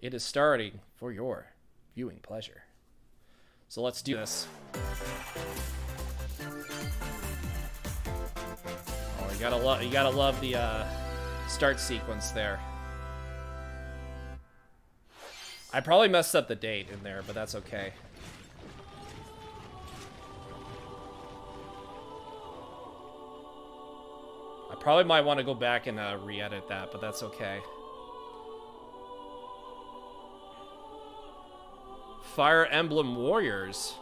It is starting for your viewing pleasure. So let's do this. Oh, you gotta love you gotta love the uh, start sequence there. I probably messed up the date in there, but that's okay. I probably might want to go back and uh, re-edit that, but that's okay. Fire Emblem Warriors.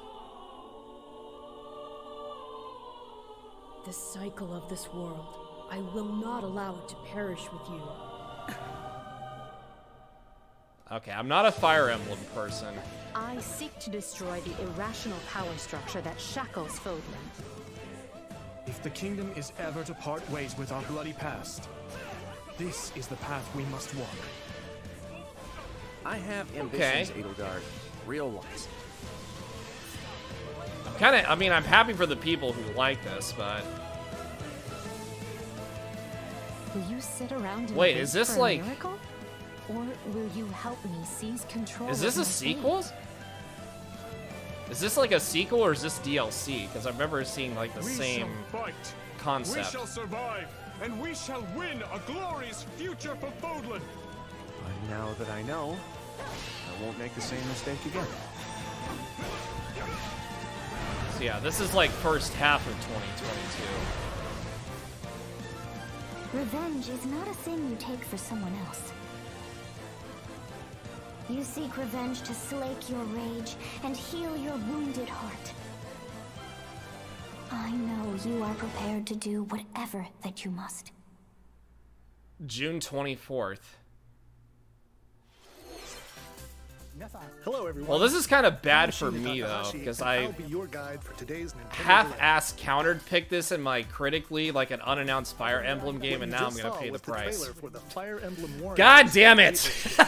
The cycle of this world. I will not allow it to perish with you. Okay, I'm not a Fire Emblem person. I seek to destroy the irrational power structure that shackles Fodlan. If the kingdom is ever to part ways with our bloody past, this is the path we must walk. I have ambitions, Okay. Edelgard. Real ones. I'm kind of, I mean, I'm happy for the people who like this, but Will you sit around and Wait, wait is this for a like- miracle? Or will you help me seize control is this a sequel? Is this like a sequel or is this DLC? Because I remember seeing like the we same fight. concept. We shall survive, and we shall win a glorious future for Fodlan. But now that I know, I won't make the same mistake again. So yeah, this is like first half of 2022. Revenge is not a thing you take for someone else. You seek revenge to slake your rage and heal your wounded heart. I know you are prepared to do whatever that you must. June 24th. Well, this is kind of bad for me though, because I be your guide for today's half-ass countered picked this in my critically like an unannounced Fire Emblem game, and now I'm gonna pay the price. for the Fire Emblem God damn it!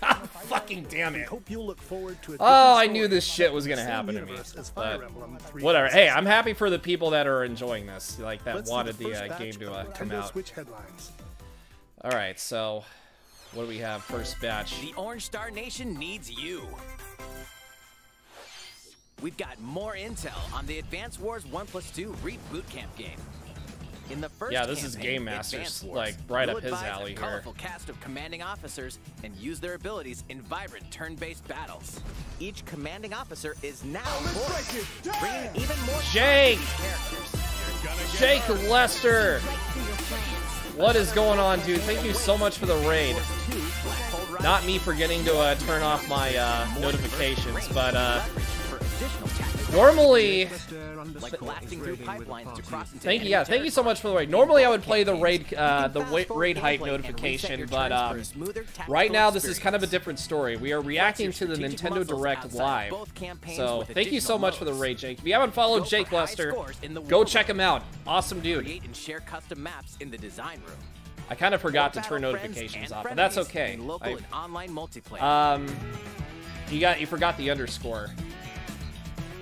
God fucking damn it! hope you'll look forward to a Oh, I knew this shit was gonna happen to me, universe as Fire but whatever. Hey, I'm happy for the people that are enjoying this, like that wanted the uh, game to uh, come out. Switch headlines. All right, so what do we have? First batch. The Orange Star Nation needs you. We've got more intel on the Advance Wars 1 plus 2 Reboot Camp game. In the first Yeah, this is Game Master's, Wars, like, right up his alley a here. colorful cast of commanding officers and use their abilities in vibrant turn-based battles. Each commanding officer is now voiced, bringing even more Jake! Jake Lester! What is going on, dude? Thank you so much for the raid. Not me forgetting to uh, turn off my uh, notifications, but uh, normally, thank you, yeah, thank you so much for the raid. Normally, I would play the raid, uh, the raid hype notification, but um, right now this is kind of a different story. We are reacting to the Nintendo Direct live, so thank you so much for the raid, Jake. If you haven't followed Jake Lester, go check him out. Awesome dude. Create and share custom maps in the design room. I kind of forgot to turn notifications off, but that's okay. in local I- and online multiplayer. Um, you got you forgot the underscore.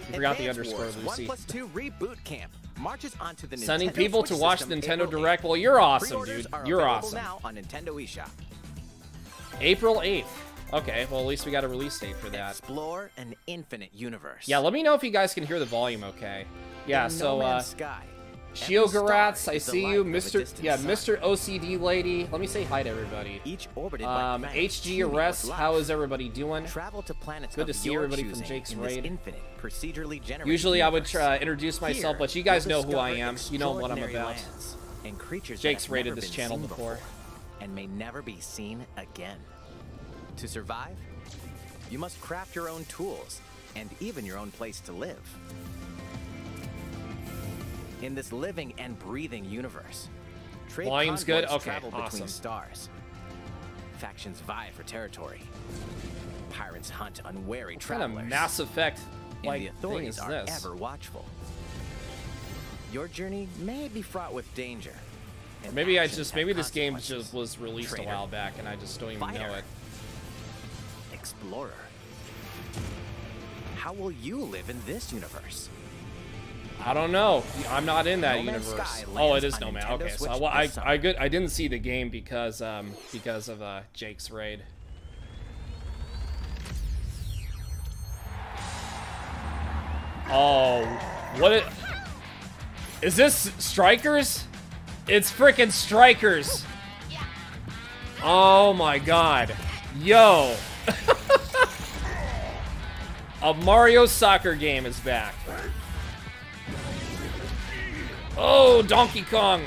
You forgot the underscore, Wars 1 Lucy. plus 2 Reboot Camp marches onto the Sending people to watch Nintendo Direct. 8th. Well, you're awesome, dude. You're awesome. now on Nintendo eShop. April 8th. Okay, well at least we got a release date for that. Explore an infinite universe. Yeah, let me know if you guys can hear the volume okay. Yeah, In so No uh Sky, Shiogaratz, I see you, Mr. Yeah, sun. Mr. OCD lady. Let me say hi to everybody. Each orbited by Um, planets HG teeming Arrest, how is everybody doing? Travel to planets Good to of see your everybody from choosing Jake's in raid. infinite, procedurally generated Usually I would universe. try, introduce myself, Here, but you guys know who I am. You know what I'm about. lands and creatures Jake's have raided this channel before. and may never be seen again. To survive, you must craft your own tools and even your own place to live. In this living and breathing universe, trade Volume's good? Okay, travel awesome. between stars. Factions vie for territory. Pirates hunt unwary What kind of. Mass Effect the like thing authorities are this? ever watchful. Your journey may be fraught with danger. Or maybe I just maybe this game just was released a while back and I just don't even know it. Explorer. How will you live in this universe? I don't know. I'm not in that no universe. Oh, it is No Man. Okay, so well, I, I good I didn't see the game because um because of uh, Jake's raid. Oh, what it, is this Strikers? It's freaking Strikers. Oh my god. Yo. A Mario soccer game is back. Oh, Donkey Kong.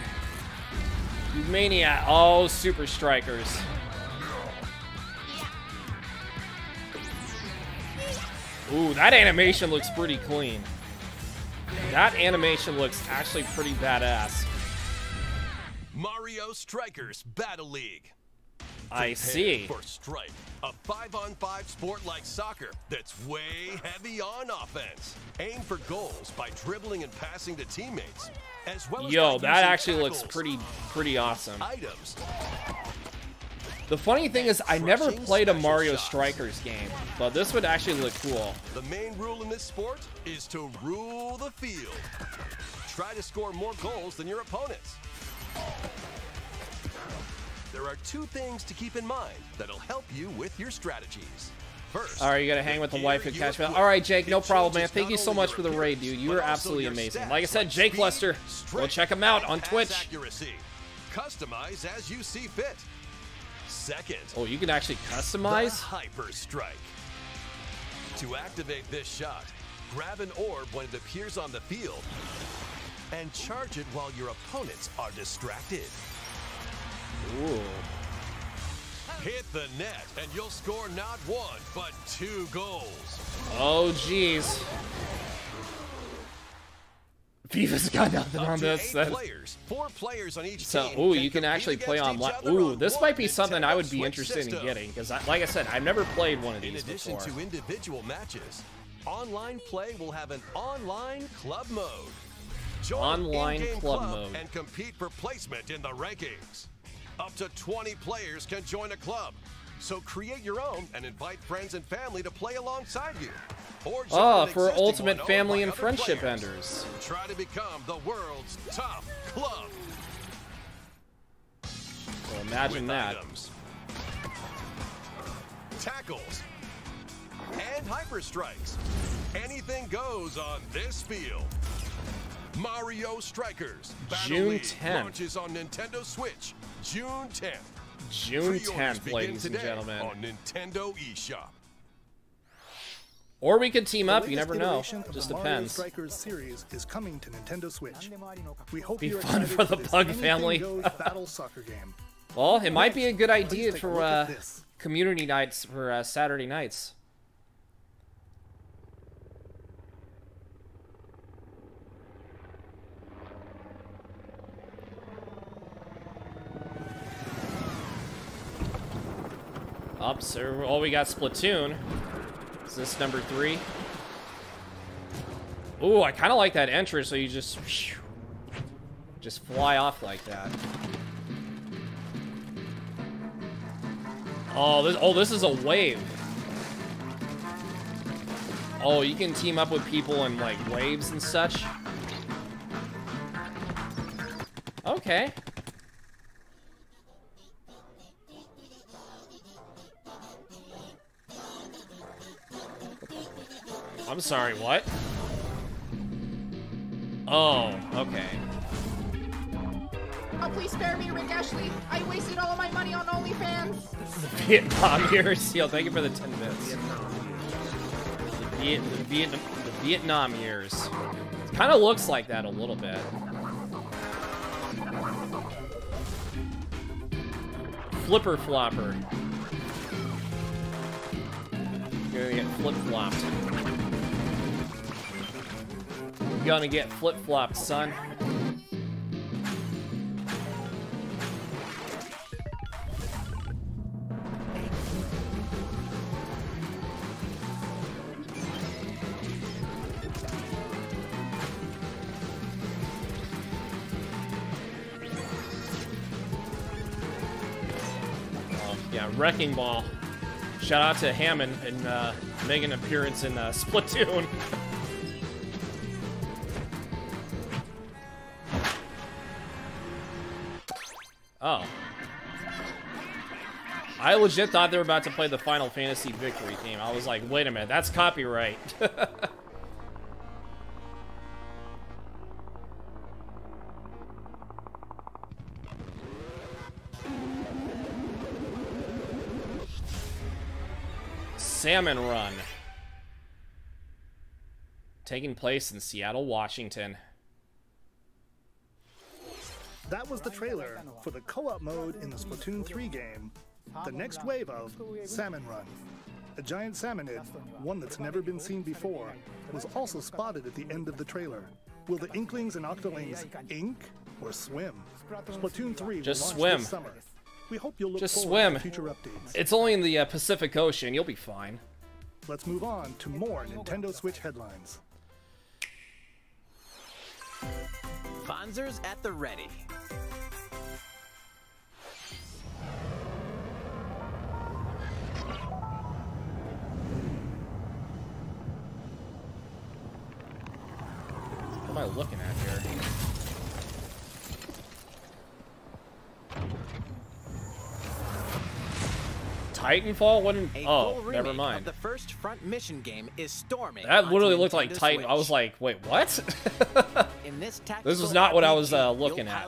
You maniac. Oh, Super Strikers. Ooh, that animation looks pretty clean. That animation looks actually pretty badass. Mario Strikers Battle League. I see. For Strike, a five-on-five sport like soccer that's way heavy on offense. Aim for goals by dribbling and passing to teammates, as well as Yo, that actually looks pretty pretty awesome. items. The funny thing is, I never played a Mario shots. Strikers game, but this would actually look cool. The main rule in this sport is to rule the field. Try to score more goals than your opponents. There are two things to keep in mind that'll help you with your strategies. First, All right, you gotta hang with the wife and me. All right, Jake, no problem, man. Thank you so much for the raid, dude. You are absolutely amazing. Like I said, Jake Lester. Go strength, check him out on Twitch. Accuracy. Customize as you see fit. Second, Oh, you can actually customize? Hyper Strike. To activate this shot, grab an orb when it appears on the field and charge it while your opponents are distracted. Ooh. Hit the net and you'll score not one, but two goals. Oh, jeez. FIFA's got nothing on this. players, four players on each So, team. ooh, you can actually play against online. Ooh, on this might be something I would be Switch interested in getting because, like I said, I've never played one of In these addition before. to individual matches, online play will have an online club mode. Join Online in-game club mode. and compete for placement in the rankings. Up to 20 players can join a club. So create your own and invite friends and family to play alongside you. Or Ah, for ultimate family and friendship players. enders. Try to become the world's top club. So imagine with that. items, tackles, and hyper strikes. Anything goes on this field. Mario Strikers Battle June League 10th. launches on Nintendo Switch June 10th. June 10th, ladies and gentlemen. On Nintendo eShop. Or we could team up. You never know. iteration of Just the Mario depends. Strikers series is coming to Nintendo Switch. We hope Be you're fun for the this Pug family. battle soccer game. Well, it might be a good idea for uh, community nights for uh, Saturday nights. Up, so oh, we got Splatoon. Is this number three? Ooh, I kind of like that entrance. So you just, just fly off like that. Oh, this, oh, this is a wave. Oh, you can team up with people in like waves and such. Okay. I'm sorry, what? Oh, okay. Oh, please spare me, Rick Ashley. I wasted all of my money on OnlyFans. Vietnam years. Yo, thank you for the 10 bits. The, Viet, the, Vietnam, the Vietnam years. It kind of looks like that a little bit. Flipper flopper. You're gonna get flip flopped. You're gonna get flip flopped, son. Oh, yeah, Wrecking Ball. Shout out to Hammond and uh, making an appearance in uh, Splatoon. Oh. I legit thought they were about to play the Final Fantasy Victory theme. I was like, wait a minute, that's copyright. Salmon Run. Taking place in Seattle, Washington. That was the trailer for the co-op mode in the Splatoon 3 game, the next wave of Salmon Run. A giant salmonid, one that's never been seen before, was also spotted at the end of the trailer. Will the Inklings and Octolings ink or swim? Splatoon 3 Just will swim. this summer. We hope you'll look Just swim. future updates. It's only in the uh, Pacific Ocean. You'll be fine. Let's move on to more Nintendo Switch headlines. Wanzers at the ready. What am I looking at here? Titanfall? What? A Oh, never mind. The first front mission game is storming. That literally looked like Titan. I was like, wait, what? In this This was not what I was uh, looking at.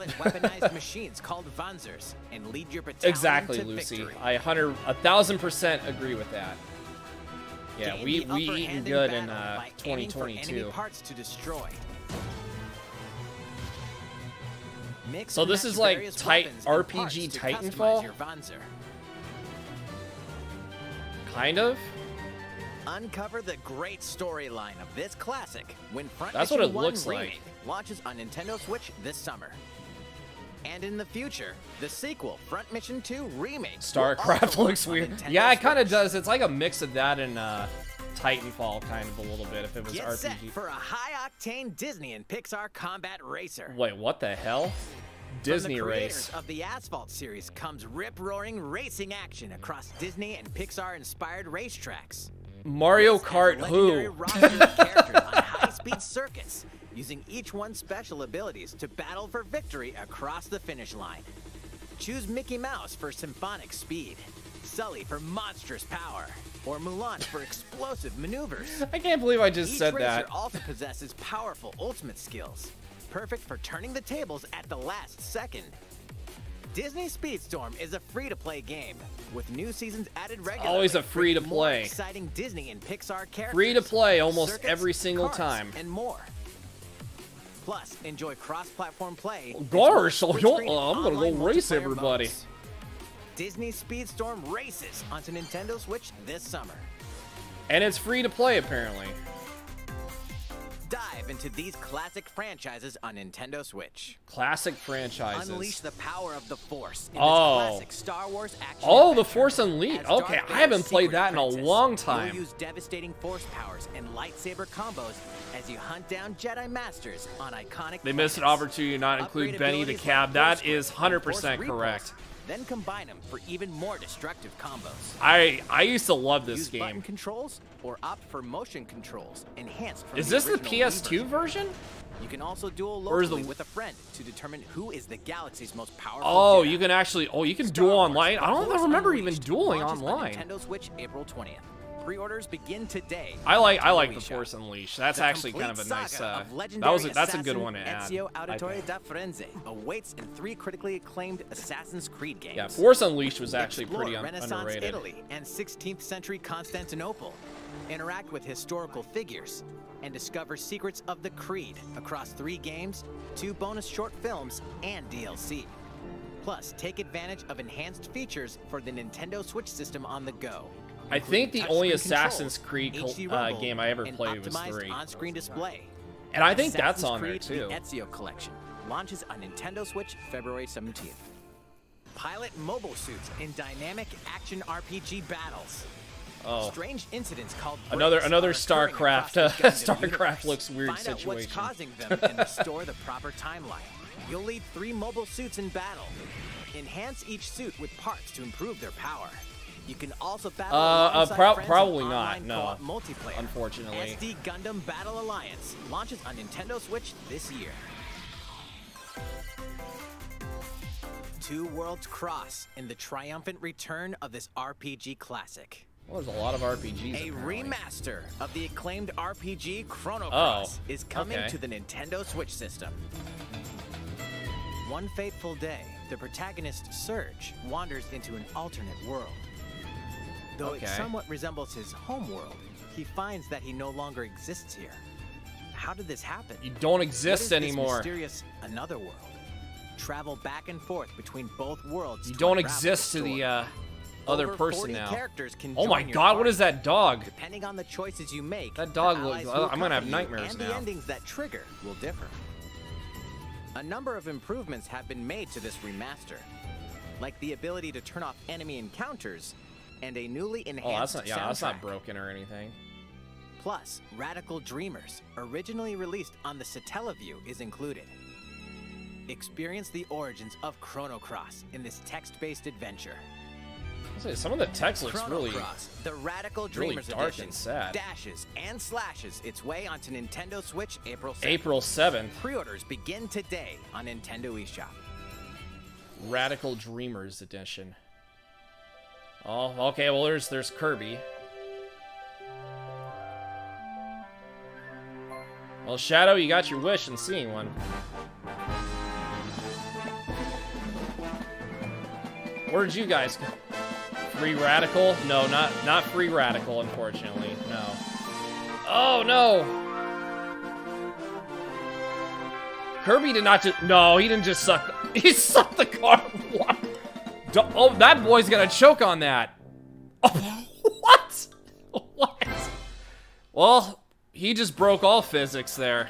machines called Wanzers and lead your exactly, Lucy. victory. I hundred, a thousand percent agree with that. Yeah, Gain we we eating good in uh, by aiming for enemy 2022. parts to destroy. Mix So this is like various Tit- weapons and RPG parts to customize Titanfall? Kind of. Uncover the great storyline of this classic when Front That's what Mission it 1 looks like. Remake launches on Nintendo Switch this summer. And in the future, the sequel, Front Mission 2 Remake. StarCraft looks weird. Nintendo Yeah, it kind of does. It's like a mix of that and uh, Titanfall, kind of a little bit. If it was Get RPG. set for a high-octane Disney and Pixar combat racer. Wait, what the hell? Disney From the race. of the Asphalt series comes rip-roaring racing action across Disney and Pixar-inspired racetracks. Mario Kart who? roster of characters on high-speed circuits, using each one's special abilities to battle for victory across the finish line. Choose Mickey Mouse for symphonic speed, Sully for monstrous power, or Mulan for explosive maneuvers. I can't believe I just Each said racer that. also possesses powerful ultimate skills, perfect for turning the tables at the last second. Disney Speedstorm is a free-to-play game with new seasons added regularly. Always a free-to-play. Exciting Disney and Pixar characters. Free-to-play almost circuits, every single time. and more. Plus, enjoy cross-platform play. Gosh, I'm gonna go race everybody. modes. Disney Speedstorm races onto Nintendo Switch this summer. And it's free to play apparently. Dive into these classic franchises on Nintendo Switch. Classic franchises. Unleash the power of the Force in Oh. this classic Star Wars action. Oh, the. Force Unleashed. Okay, I haven't played that in a long time. You'll use devastating Force powers and lightsaber combos as you hunt down Jedi Masters on iconic. They missed an planets. opportunity to not include Benny the Cab. That is Grip and 100% correct. Repulse, Then combine them for even more destructive combos. I I used to love this Use button game. controls or opt for motion controls enhanced Is the this the original PS2 version? You can also duel locally the- with a friend to determine who is the galaxy's most powerful. Oh, Jedi. you can actually. Oh, you can Star duel Wars online. I don't remember even dueling on online. Nintendo Switch April 20th. Pre-orders begin today. I like I like the Force Unleashed. That's The actually kind of a nice. Uh, of that was a, that's a good one to add. Ezio Auditore da Firenze awaits in three critically acclaimed Assassin's Creed games. Yeah, Force Unleashed was actually Explore pretty un- Renaissance underrated. Italy and 16th century Constantinople. Interact with historical figures and discover secrets of the Creed across three games, two bonus short films, and DLC. Plus, take advantage of enhanced features for the Nintendo Switch system on the go. I think the only Assassin's Creed uh, game I ever played was three. on-screen display. And I think that's Assassin's on there too. The Ezio Collection launches on Nintendo Switch February 17th. Pilot mobile suits in dynamic action RPG battles. Oh. Strange incidents called Another- another are occurring across StarCraft, uh, StarCraft looks weird Find out what's causing them and restore the proper timeline. You'll lead three mobile suits in battle. Enhance each suit with parts to improve their power. You can also battle Uh, uh, alongside prob- friends in probably not, no. multiplayer. Unfortunately. SD Gundam Battle Alliance launches on Nintendo Switch this year. Two worlds cross in the triumphant return of this RPG classic. Well, there's a lot of RPGs. A apparently. remaster of the acclaimed RPG Chrono Oh, Cross is coming okay. to the Nintendo Switch system. One fateful day, the protagonist Serge wanders into an alternate world. Though Okay. it somewhat resembles his home world, he finds that he no longer exists here. How did this happen? You don't exist anymore. mysterious another world. Travel back and forth between both worlds. You don't exist the to the uh, other Over person now. characters can Oh my god, what is that dog? Depending on the choices you make, That dog looks- I'm gonna have nightmares and now. the endings that trigger will differ. A number of improvements have been made to this remaster, like the ability to turn off enemy encounters and a newly Oh, enhanced that's not yeah, that's not broken or anything. Plus, Radical Dreamers, originally released on the Satellaview, is included. Experience the origins of Chrono Cross in this text-based adventure. Say, Some of the text looks Chrono really Cross, the Radical Dreamers really dark edition, and sad. dashes and slashes its way onto Nintendo Switch April 7th. April 7th. Pre-orders begin today on Nintendo eShop. Radical Dreamers edition. Oh, okay. Well, there's there's Kirby. Well, Shadow, you got your wish in seeing one. Where did you guys go? Free Radical? No, not not Free Radical, unfortunately. No. Oh no! Kirby did not just. No, he didn't just suck. He sucked the car. Oh, that boy's gonna choke on that. Oh, what? What? Well, he just broke all physics there.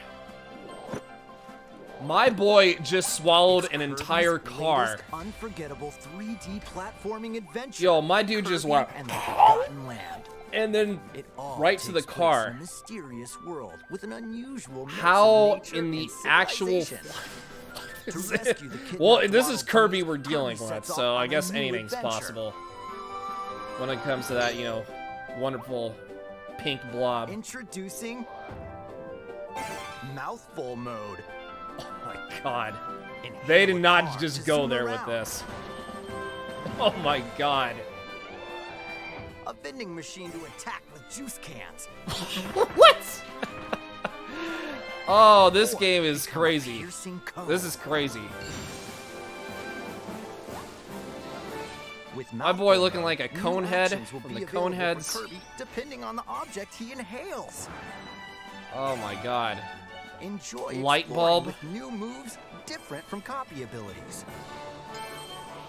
My boy just swallowed an entire car. Unforgettable 3D platforming adventure. Yo, my dude just went. and the And then It all right to the car. mysterious world with an unusual How in the actual well, this is Kirby we're dealing with, so I guess anything's adventure. possible. When it comes to that, you know, wonderful pink blob. Introducing mouthful mode. Oh my god. They did not just go there with this. Oh my god. A vending machine to attack with juice cans. what? Oh, this game is crazy. This is crazy. With My boy looking like a new cone head from the Coneheads. Depending on the object he inhales. Oh my god. Enjoy Light bulb. new moves different from copy abilities.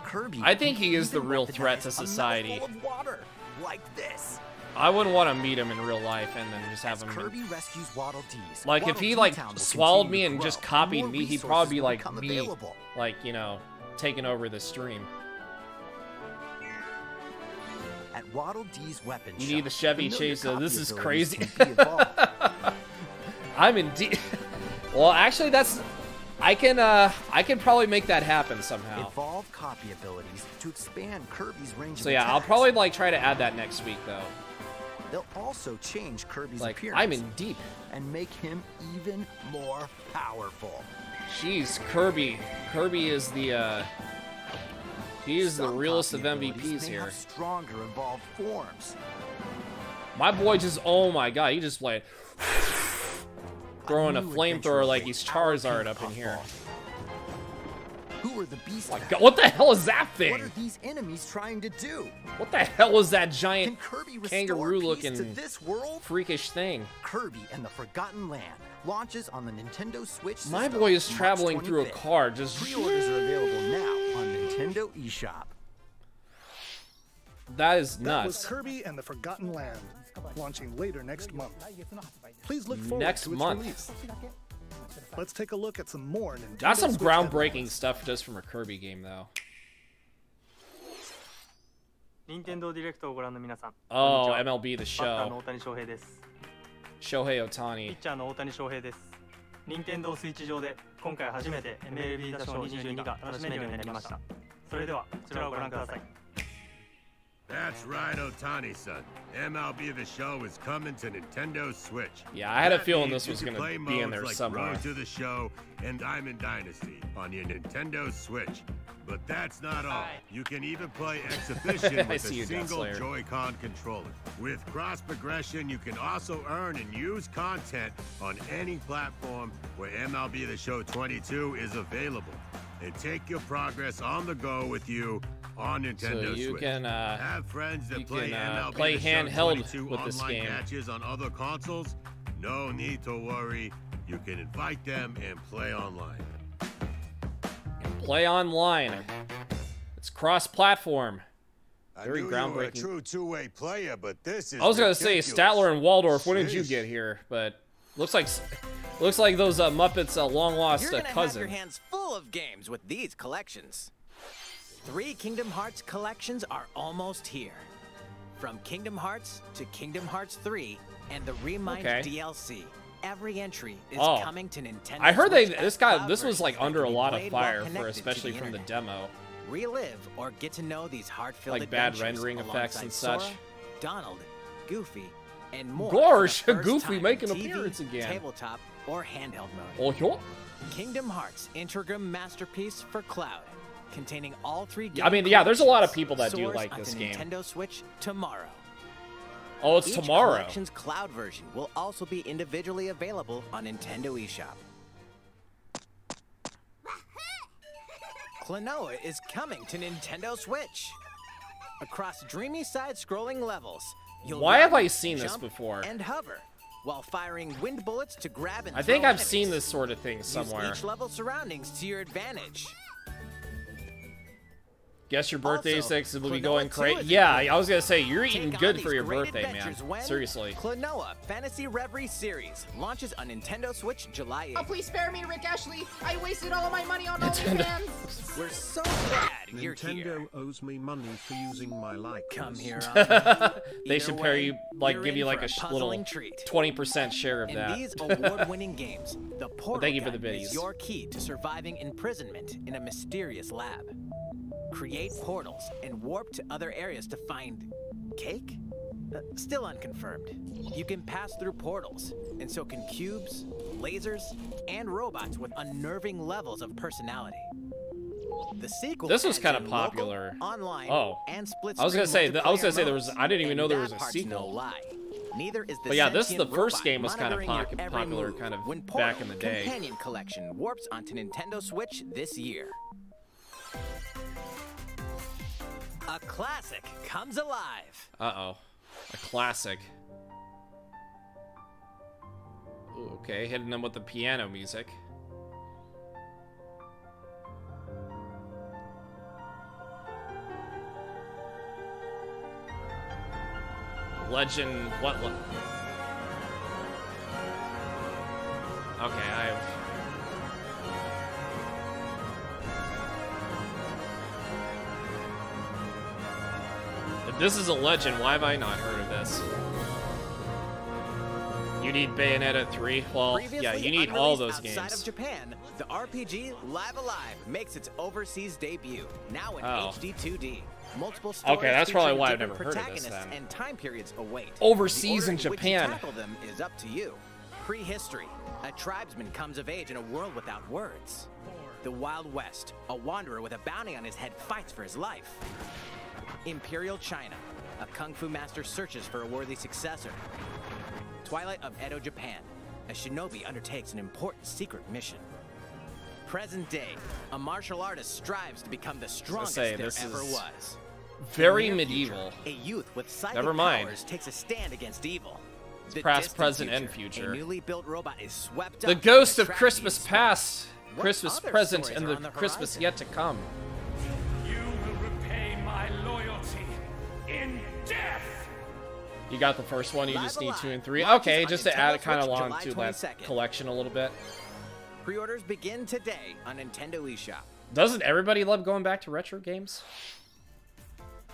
Kirby. I think he is the real threat to society. of water, like this. I wouldn't want to meet him in real life and then just have him. Kirby rescues Waddle Dees. Like if he like swallowed me and just copied me, he'd probably be like me, like you know, taking over the stream. At Waddle Dee's weapon You need the Chevy Chase. though. This is crazy. can be evolved. I'm indeed. well, actually, that's. I can. uh I can probably make that happen somehow. Evolve copy abilities to expand Kirby's range So yeah, I'll probably like try to add that next week though. They'll also change Kirby's Like appearance. I'm in deep. And make him even more powerful. Jeez, Kirby. Kirby is the. uh He is the realest of MVPs here. stronger evolved forms. My boy just. Oh my god, he just like throwing a new flamethrower like he's Charizard up in here. Who are the beast? Oh my God, what the hell is that thing? What are these enemies trying to do? What the hell is that giant kangaroo-looking peace to this world? freakish thing? Kirby and the Forgotten Land launches on the Nintendo Switch. My boy is traveling through a car, just Pre-orders are available now on Nintendo eShop. that is That was nuts. Kirby and the Forgotten Land, launching later next month. Please look forward Next to its month. release. Let's take a look at some more Nintendo That's some Switch groundbreaking stuff just from a Kirby game, though. 任天堂ディレクトをご覧の皆さん、Oh, MLB The バッターの Show. 大谷翔平です。Shohei ピ Otani. ッチャーの大谷翔平です。任天堂スイッチ上で今回初めて MLB ダショー22が楽しめるようになりました。それではこちらをご覧ください。That's right, Otani-san. MLB The Show is coming to Nintendo Switch. Yeah, I had a feeling this was gonna play be in modes there like somewhere. Road to the Show and Diamond Dynasty on your Nintendo Switch. But that's not all. You can even play Exhibition with a you, single Joy-Con controller. With cross progression, you can also earn and use content on any platform where MLB The Show 22 is available. And take your progress on the go with you on Nintendo So you Switch. can, uh, have friends that play can, uh, MLB play handheld with this game. matches on other consoles. No need to worry. You can invite them and play online. Play online. It's cross-platform. Very I knew you were a groundbreaking. true two-way player, but this is I was gonna say. Statler and Waldorf. When did you get here? But looks like looks like those uh, Muppets uh, long lost You're uh, gonna have cousin. your hands full of games with these collections. Three Kingdom Hearts collections are almost here. From Kingdom Hearts to Kingdom Hearts 3 and the Remind Okay. DLC. Every entry is Oh. coming to Nintendo. I heard they this guy this was like under a lot of fire for especially from the demo. Relive or get to know these heart-filled Like bad rendering effects and such. Sora, Donald, Goofy, and more. Gosh, Goofy making an TV, appearance again. Tabletop or handheld mode. Oh, yo. Kingdom Hearts Integrum Masterpiece for Cloud, containing all three. Yeah, I mean, yeah, there's a lot of people that do like this game. Nintendo Switch tomorrow. Oh, it's Each tomorrow. collection's cloud version will also be individually available on Nintendo eShop. Klonoa is coming to Nintendo Switch. Across dreamy side-scrolling levels, you'll Why have I seen this before? And hover, while firing wind bullets to grab and I think I've seen this sort of thing Use somewhere. each level surroundings to your advantage. Guess your birthday Also, six will be going crazy. Yeah. I was gonna say you're eating Take on good for your birthday, man. when Seriously. Klonoa Fantasy Reverie Series launches on Nintendo Switch July 8th. Oh, please spare me, Rick Ashley. I wasted all of my money on Nintendo. OnlyFans. We're so glad you're here. Nintendo owes me money for using my likeness. Come here, they should pair way, you like give you like a a little treat. twenty percent share of In that. these award-winning games, the Portal thank you for the Gun biddies. is your key to surviving imprisonment in a mysterious lab. Create portals and warp to other areas to find cake? Uh, still unconfirmed. You can pass through portals, and so can cubes, lasers, and robots with unnerving levels of personality. The sequel This was in local, popular. online, Oh. and split I was gonna say I was gonna say there was. I didn't even know there was a sequel. No lie. Neither is the But yeah, this the first game was your poc- every popular move. kind of when back in the day. Companion Collection warps onto Nintendo Switch this year. A classic comes alive. Uh oh, a classic. Ooh, okay, hitting them with the piano music. Legend, what? Le okay, I this is a legend, why have I not heard of this? You need Bayonetta 3? Well, yeah, you need all those outside games. of Japan, the RPG Live A Live makes its overseas debut, now in Oh. HD 2D. Multiple Okay, stories that's probably why I've never heard of this protagonists then. And time periods await. Overseas in order which you Japan. tackle them is up to you. Prehistory. A tribesman comes of age in a world without words. The Wild West. A wanderer with a bounty on his head fights for his life. Imperial China. A kung fu master searches for a worthy successor. Twilight of Edo, Japan. A shinobi undertakes an important secret mission. Present day, a martial artist strives to become the strongest say, there ever is was. Very In the near medieval. future, a youth with psychic Never mind. powers takes a stand against evil. The past, present, and future, future. A newly built robot is swept The ghost of Christmas past, Christmas present, and the the Christmas yet to come. You got the first one, you Live just need two and three. Okay, just to add it kind of Switch along July to that collection a little bit. Pre-orders begin today on Nintendo eShop. Doesn't everybody love going back to retro games?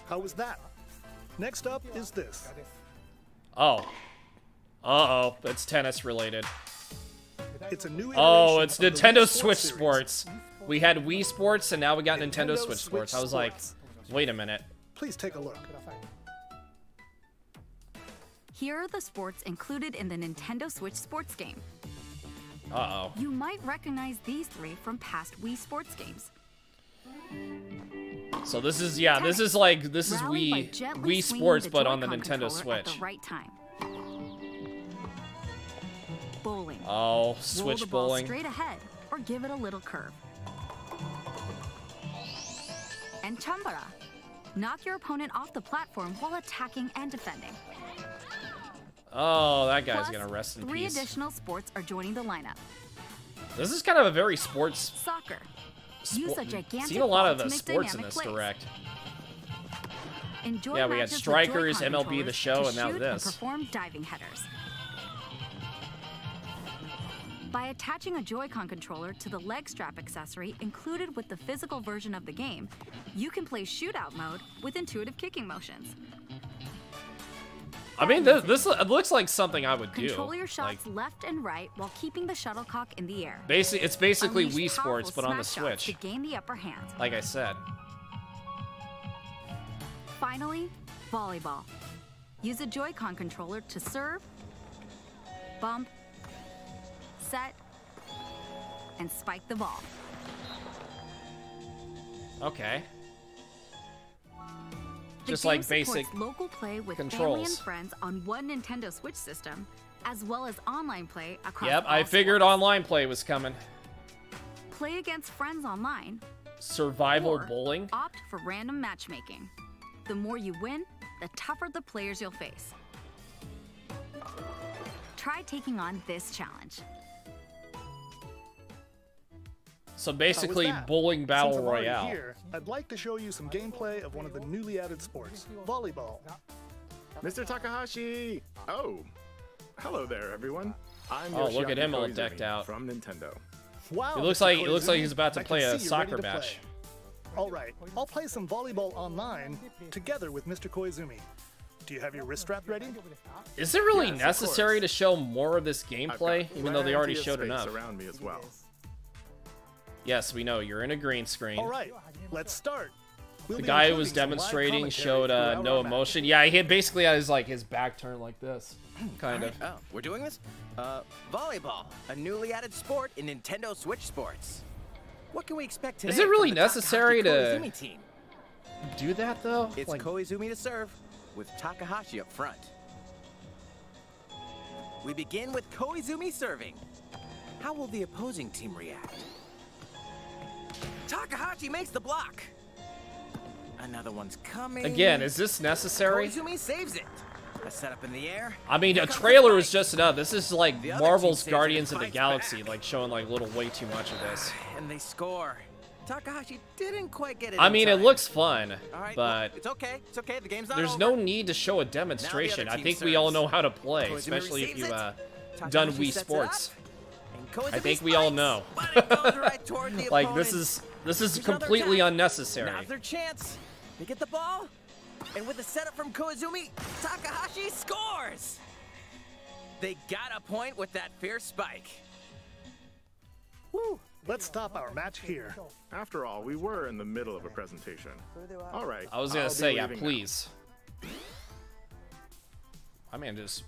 How was that? Next up is this. Oh. Uh-oh, it's tennis related. It's a new Oh, it's Nintendo Switch series. Sports. We had Wii Sports, and now we got Nintendo, Nintendo Switch, Switch Sports. I was like, wait a minute. Please take a look. Here are the sports included in the Nintendo Switch sports game. Uh-oh. You might recognize these three from past Wii sports games. So this is, yeah, this is like, this is Wii, Wii Sports, but on the Nintendo controller at Switch. the right time. Bowling. Oh, Roll Switch the ball bowling. straight ahead or give it a little curve. And Chambara. Knock your opponent off the platform while attacking and defending. Oh, that guy's Plus, gonna rest in three peace. additional sports are joining the lineup. This is kind of a very sports. Soccer. Use a gigantic seen a lot of the sports in this plays. direct. Enjoy Yeah, we got strikers, MLB The Show, and now this. perform diving headers. By attaching a Joy-Con controller to the leg strap accessory included with the physical version of the game, you can play shootout mode with intuitive kicking motions. I mean, this, this looks like something I would do. Control your Like, shots left and right while keeping the shuttlecock in the air. basic, it's basically Unleash Wii Sports, but on the Switch. To gain the upper hand. Like I said. Finally, volleyball. Use a Joy-Con controller to serve, bump, set, and spike the ball. Okay. Just like basic local play with family and controls. friends on one Nintendo Switch system, as well as online play across Yep, I figured online play was coming. Play against friends online. Survival or bowling. Opt for random matchmaking. The more you win, the tougher the players you'll face. Try taking on this challenge. So basically, How was that? bowling battle Since royale. Here, I'd like to show you some gameplay of one of the newly added sports, volleyball. Mr. Takahashi! Oh, hello there, everyone. I'm Oh, look at him all decked out. from Nintendo. Wow. It looks like it looks like he's about to I play a see you're ready soccer match. play. All right, I'll play some volleyball online together with Mr. Koizumi. Do you have your wrist strap ready? Is it really Yes, necessary to show more of this gameplay, even though they already showed enough? around me as well. Yes, we know you're in a green screen. All right, let's start. We'll The guy who was demonstrating showed uh, no our match. emotion. Yeah, he had basically had his like his back turned like this, kind of. Oh, we're doing this? Uh, volleyball, a newly added sport in Nintendo Switch Sports. What can we expect today? Is it really necessary Takahashi to team? do that though? It's Like, Koizumi to serve, with Takahashi up front. We begin with Koizumi serving. How will the opposing team react? Takahashi makes the block. Another one's coming. again, is this necessary? Koizumi saves it. A setup in the air. I mean, a trailer is just enough. This is like The other team Marvel's saves it and Guardians of the Galaxy, back. like showing like little way too much of this. And they score. Takahashi didn't quite get it. I mean, it looks fun, right, but it's okay. It's okay. The game's not there's over. no need to show a demonstration. I think we all know how to play, Koizumi especially if you've uh, Takahashi done Wii Sports. up, and Koizumi I think we all know. but it goes right like this is this is Here's completely unnecessary. Now's their chance. They get the ball, and with a setup from Koizumi, Takahashi scores. They got a point with that fierce spike. Woo! Let's stop our match here. After all, we were in the middle of a presentation. All right. I was gonna I'll say, yeah, leaving now. please. I mean, just.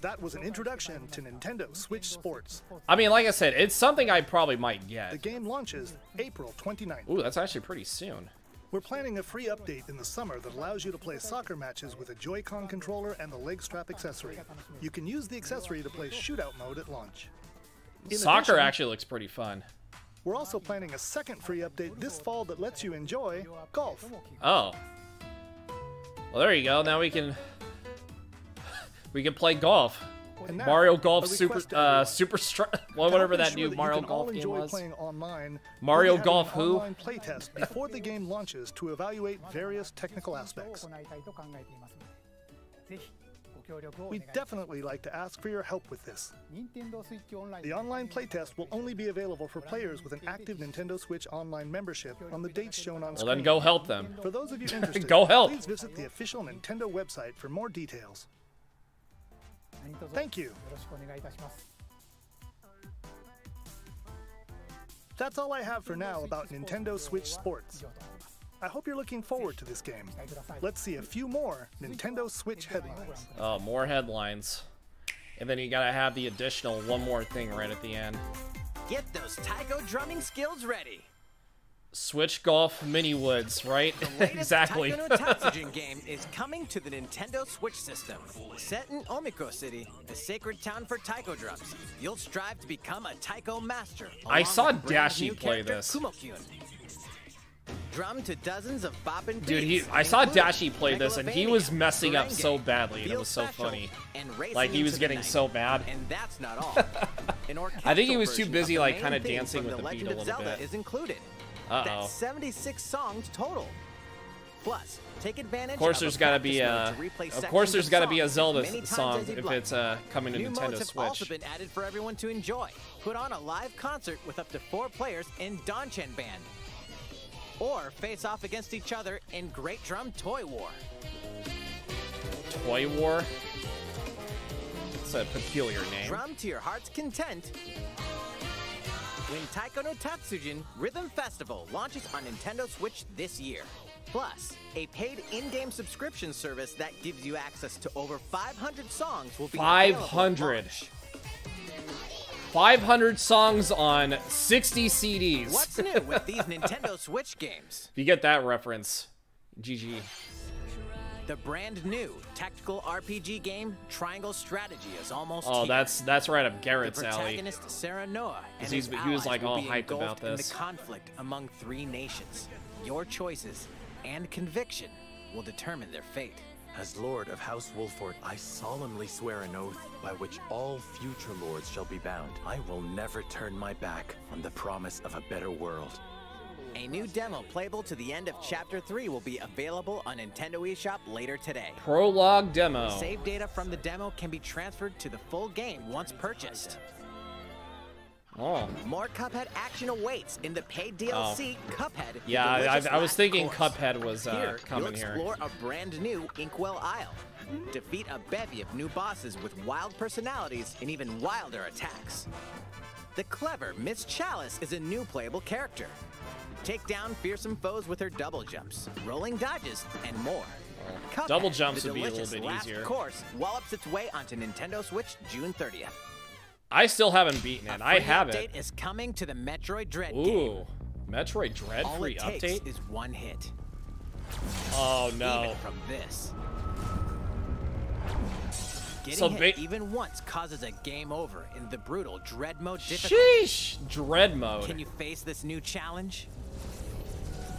That was an introduction to Nintendo Switch Sports. I mean, like I said, it's something I probably might get. The game launches April 29th. Ooh, that's actually pretty soon. We're planning a free update in the summer that allows you to play soccer matches with a Joy-Con controller and the leg strap accessory. You can use the accessory to play shootout mode at launch. In Soccer addition, actually looks pretty fun. We're also planning a second free update this fall that lets you enjoy golf. Oh. Well, there you go. Now we can we can play golf. Now, Mario Golf Super uh. Super Stri- To well, whatever that new you Mario Golf game was. Playing online, Mario we'll Golf who? Online playtest before the game launches to evaluate various technical aspects. We'd definitely like to ask for your help with this. The online playtest will only be available for players with an active Nintendo Switch Online membership on the dates shown on Well, screen. then go help them. For those of you interested, Go help. please visit the official Nintendo website for more details. Thank you. That's all I have for now about Nintendo Switch Sports. I hope you're looking forward to this game. Let's see a few more Nintendo Switch headlines. Oh, more headlines. And then you gotta have the additional one more thing right at the end. Get those taiko drumming skills ready. Switch Golf Mini Woods, right? Exactly. Taiko no Tatsujin game is coming to the Nintendo Switch system. Set in Omiko City, the sacred town for taiko drums, you'll strive to become a taiko master. I saw Dashi play this. Kumo-kyun. Drum to dozens of bopping Dude, he I saw Dashi play this and he was messing up so badly. It was so funny. and Like he was getting so mad. And that's not all. I think he was too busy like kind of dancing with The the beat a little Zelda bit. is included. Uh-oh. That's 76 songs total. Plus, take advantage Of course, there's got to be a. Of course, there's got to be a Zelda song if like. it's uh, coming to New Nintendo modes have also Switch. been added for everyone to enjoy. Put on a live concert with up to four players in Don-chan Band. Or face off against each other in Great Drum Toy War. Toy War. It's a peculiar name. Drum to your heart's content. When Taiko no Tatsujin Rhythm Festival launches on Nintendo Switch this year. Plus, a paid in-game subscription service that gives you access to over 500 songs will be 500. 500 songs on 60 CDs. What's new with these Nintendo Switch games? If you get that reference, GG. The brand new tactical RPG game Triangle Strategy is almost Oh, here. that's that's right up the Garrett's alley. protagonist Serenoa and He's- his he was, like, will all be hyped about engulfed in the conflict among three nations. Your choices and conviction will determine their fate. As Lord of House Wolffort, I solemnly swear an oath by which all future lords shall be bound. I will never turn my back on the promise of a better world. A new demo playable to the end of Chapter 3 will be available on Nintendo eShop later today. Prologue demo. Save data from the demo can be transferred to the full game once purchased. Oh. More Cuphead action awaits in the paid DLC Cuphead. Yeah, I, I, was thinking Course. Cuphead was uh, Here, coming you'll here. explore a brand new Inkwell Isle. Defeat a bevy of new bosses with wild personalities and even wilder attacks. The clever Miss Chalice is a new playable character. Take down fearsome foes with her double jumps, rolling dodges, and more. Cuphead, Double jumps would be a little bit easier. course wallops its way onto Nintendo Switch June 30th. I still haven't beaten it. I Free have update is coming to the Metroid Dread game. Ooh. Metroid Dread All free it takes update? is one hit. Oh no. Even from this. Getting So hit even once causes a game over in the brutal Dread mode difficulty. Sheesh! Dread mode. Can you face this new challenge?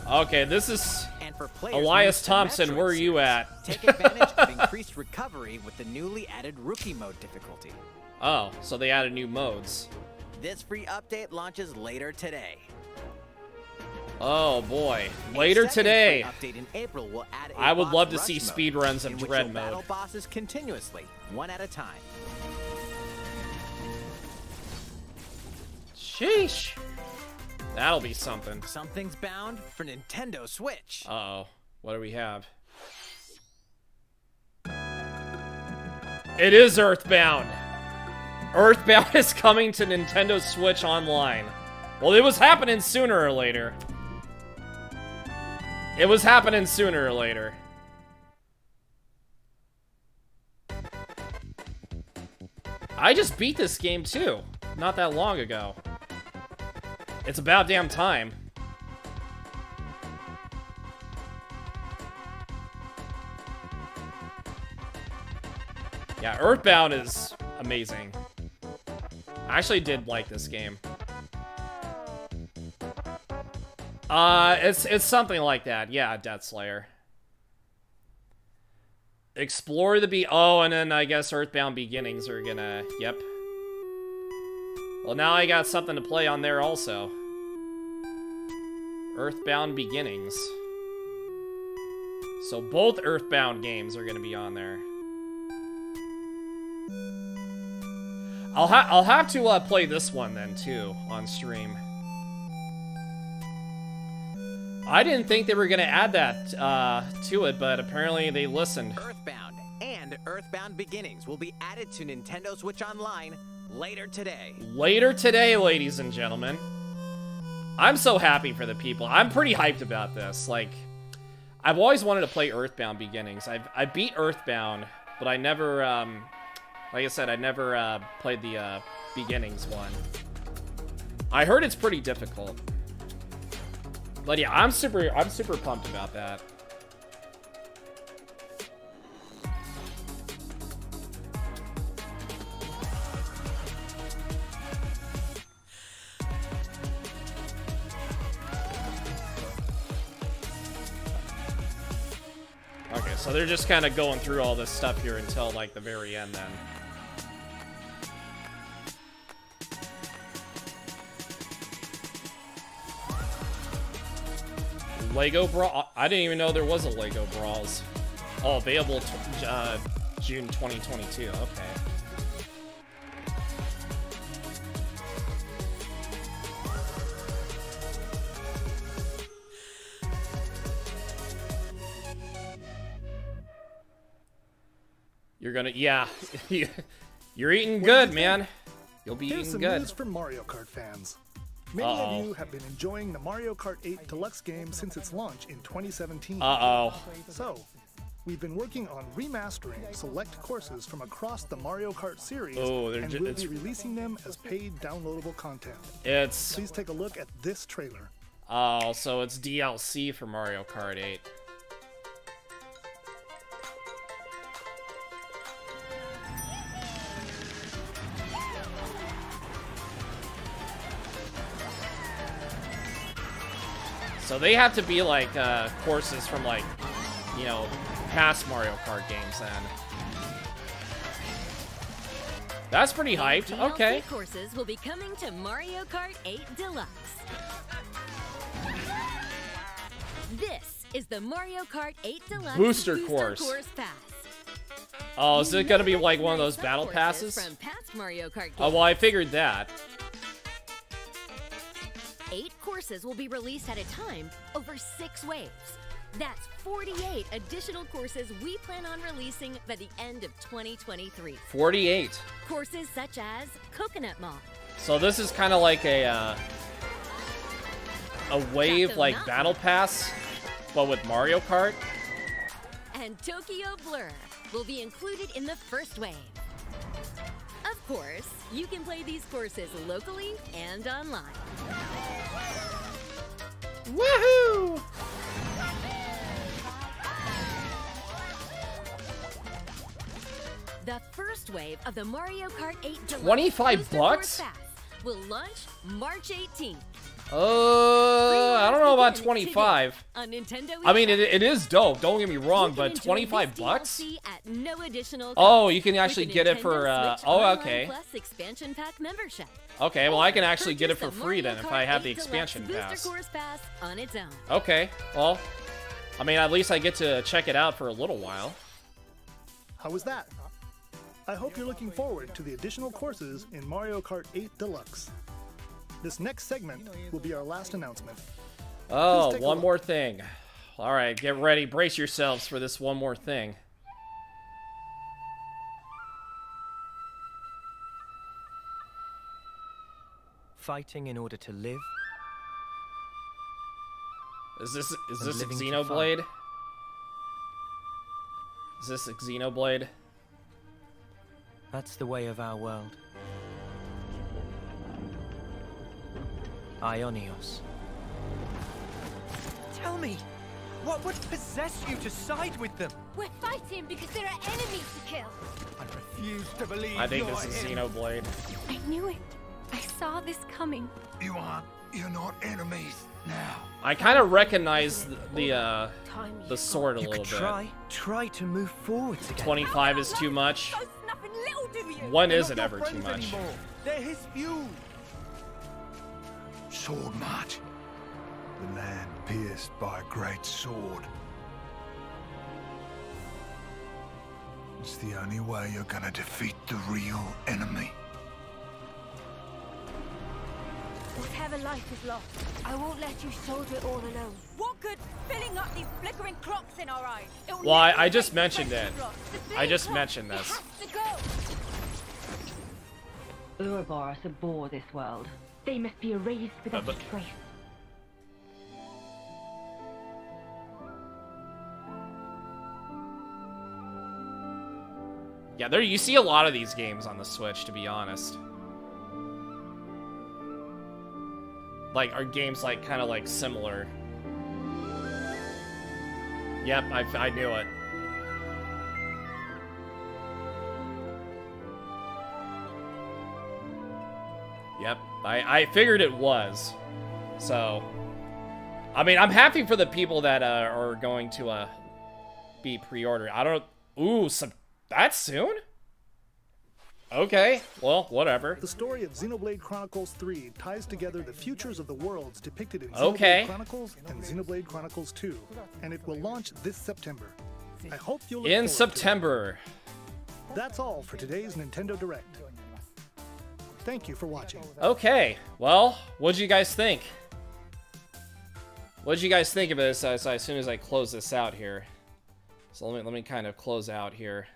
Okay, this is And for Elias Thompson. Where are you series, at? Take advantage of increased recovery with the newly added Rookie mode difficulty. Oh, so they added new modes. This free update launches later today. Oh boy. Later today. free Update in April will add a I would love to see speedruns of in Dread mode. bosses continuously, one at a time. Sheesh. That'll be something. Something's bound for Nintendo Switch. Uh oh. What do we have? It is Earthbound. Earthbound is coming to Nintendo Switch Online. Well, it was happening sooner or later. It was happening sooner or later. I just beat this game too, not that long ago. It's about damn time. Yeah, Earthbound is amazing. I actually did like this game. Uh, it's it's something like that. Yeah, Death Slayer. Explore the be. Oh, and then I guess Earthbound Beginnings are gonna. Yep. Well, now I got something to play on there also. Earthbound Beginnings. So both Earthbound games are gonna be on there. I'll ha I'll have to uh, play this one then too on stream. I didn't think they were gonna add that uh, to it, but apparently they listened. Earthbound and Earthbound Beginnings will be added to Nintendo Switch Online later today. Later today, ladies and gentlemen. I'm so happy for the people. I'm pretty hyped about this. Like, I've always wanted to play Earthbound Beginnings. I've I beat Earthbound, but I never, um, like I said, I never uh, played the uh, Beginnings one. I heard it's pretty difficult. But yeah, I'm super I'm super pumped about that. Okay, so they're just kind of going through all this stuff here until, like, the very end then. Lego Brawl? I didn't even know there was a Lego Brawls. Oh, available uh, June 2022. Okay. You're gonna, yeah. You're eating good, man. You'll be Here's eating some good. news for Mario Kart fans. Many Uh-oh. of you have been enjoying the Mario Kart 8 Deluxe game since its launch in 2017. Uh-oh. So, we've been working on remastering select courses from across the Mario Kart series, Oh, they're and ju- we'll be releasing them as paid downloadable content. It's Please take a look at this trailer. oh, so it's DLC for Mario Kart 8. So they have to be like uh, courses from like, you know, past Mario Kart games then. That's pretty hyped. DLC Okay. courses will be coming to Mario Kart 8 Deluxe. This is the Mario Kart 8 Deluxe Booster course. Pass. Oh, is it gonna be like one of those battle passes? From past Mario Kart games. Oh, well, I figured that. Eight courses will be released at a time over six waves. That's 48 additional courses we plan on releasing by the end of 2023. 48. Courses such as Coconut Mall, So this is kind of like a uh, a wave like battle pass, but with Mario Kart. and Tokyo Blur will be included in the first wave. Of course, you can play these courses locally and online. Woohoo! The first wave of the Mario Kart 8 Deluxe 25 Booster bucks? Will launch March 18th Uh, I don't know about 25. I mean, it, it is dope. Don't get me wrong, but 25 bucks? DLC at no additional Oh, you can actually get it for, uh, Switch oh, Online okay. Plus expansion pack. Okay, well I can actually get it for free then if I have the expansion Booster pass. Course Pass on its own. Okay, well, I mean, at least I get to check it out for a little while. How was that? I hope you're looking forward to the additional courses in Mario Kart 8 Deluxe. This next segment will be our last announcement. Oh, Please take a one look. more thing. All right, get ready. Brace yourselves for this one more thing. Fighting in order to live. Is this is And this a living Xenoblade? Is this a Xenoblade? That's the way of our world. Aionios. Tell me, what would possess you to side with them? We're fighting because there are enemies to kill. I refuse to believe I think you're this is him. Xenoblade. I knew it. I saw this coming. You aren't. You're not enemies now. I kind of recognize the the, uh, the sword a You little could bit. try, try to move forwards again. 25 is too much. Nothing little do you. One They're isn't ever too much. anymore. They're his feud. Sword march. The land pierced by a great sword. It's the only way you're gonna defeat the real enemy. Whatever life is lost, I won't let you soldier it all alone. What good filling up these flickering clocks in our eyes? Why, Well, I, I just mentioned it. friendship clock. The I just clock, mentioned this. has to go. Ouroboros abhor this world. They must be erased without uh, a trace. Yeah, there you see a lot of these games on the Switch, to be honest. Like, are games like kind of like similar? Yep, I, I knew it. Yep, I, I figured it was. So, I mean, I'm happy for the people that uh, are going to uh, be pre-ordered. I don't. Ooh, some that soon? Okay, well, whatever. The story of Xenoblade Chronicles 3 ties together the futures of the worlds depicted in Xenoblade Okay. Chronicles and Xenoblade Chronicles 2, and it will launch this September. I hope you'll In forward to it. September. That's all for today's Nintendo Direct. Thank you for watching. Okay, well, what'd you guys think? What'd you guys think of this as, as soon as I close this out here? So let me let me kind of close out here.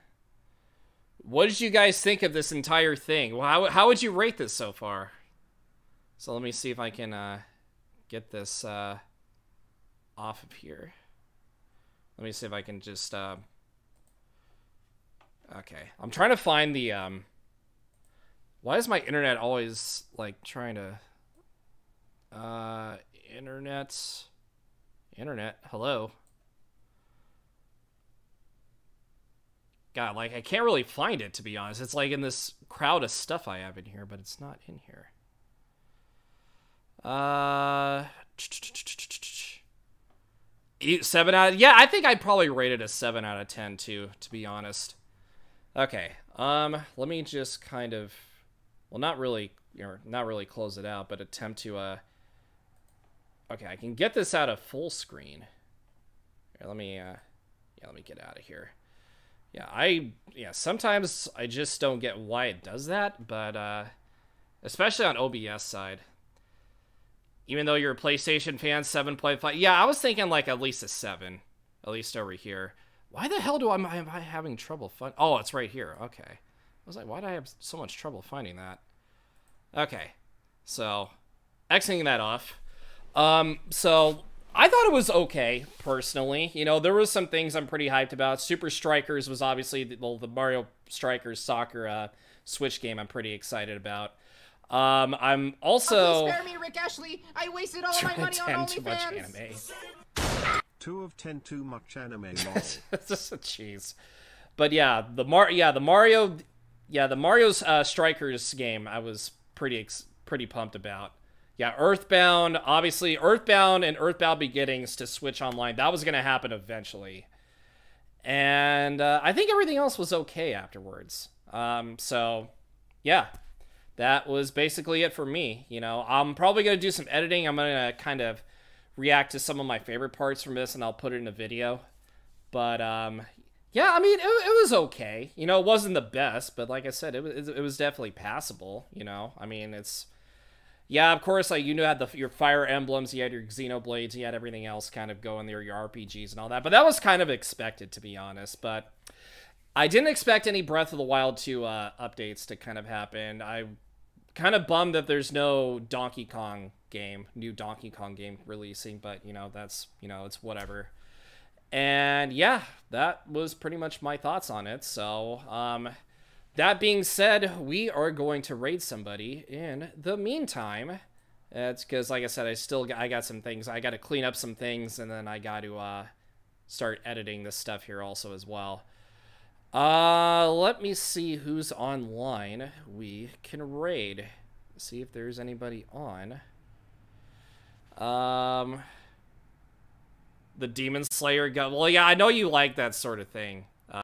What did you guys think of this entire thing? Well, how, how would you rate this so far? So let me see if I can uh, get this uh, off of here. Let me see if I can just. Uh... Okay, I'm trying to find the. Um... Why is my internet always like trying to? Uh, internet. Internet. Hello. God, like I can't really find it to be honest. It's like in this crowd of stuff I have in here, but it's not in here. Uh, eight, seven out. Of, yeah, I think I'd probably rate it a seven out of ten too, to be honest. Okay. Um, let me just kind of, well, not really, or not really close it out, but attempt to uh. Okay, I can get this out of full screen. Here, let me uh, yeah, let me get out of here. Yeah, I yeah, sometimes I just don't get why it does that, but uh especially on OBS side. Even though you're a PlayStation fan, 7.5. Yeah, I was thinking like at least a 7. At least over here. Why the hell do I am I having trouble find Oh, it's right here. Okay. I was like, why did I have so much trouble finding that? Okay. So, exiting that off. Um, so I thought it was okay, personally. You know, there was some things I'm pretty hyped about. Super Strikers was obviously the, well, the Mario Strikers soccer uh, Switch game. I'm pretty excited about. Um, I'm also Oh, please spare me, Rick Ashley. I wasted all my money on Ten too much anime. Two of ten too much anime. It's just a cheese. But yeah, the Mar yeah the Mario yeah the Mario's uh, Strikers game I was pretty ex- pretty pumped about. Yeah, Earthbound obviously Earthbound and Earthbound Beginnings to Switch Online that was gonna happen eventually, and uh, I think everything else was okay afterwards. Um, so yeah, that was basically it for me. You know, I'm probably gonna do some editing. I'm gonna kind of react to some of my favorite parts from this, and I'll put it in a video. But um, yeah, I mean, it, it was okay. You know, it wasn't the best, but like I said, it was it was definitely passable. You know, I mean, it's yeah, of course, like you had the your Fire Emblems, you had your Xenoblades, you had everything else kind of going there, your RPGs and all that. But that was kind of expected, to be honest. But I didn't expect any Breath of the Wild 2 uh, updates to kind of happen. I kind of bummed that there's no Donkey Kong game, new Donkey Kong game releasing, but you know, that's, you know, it's whatever. And yeah, that was pretty much my thoughts on it. So, um, that being said, we are going to raid somebody in the meantime. It's because, like I said, I still got, I got some things. I got to clean up some things, and then I got to uh, start editing this stuff here also as well. Uh, let me see who's online. We can raid. See if there's anybody on. Um, the Demon Slayer gun. Well, yeah, I know you like that sort of thing.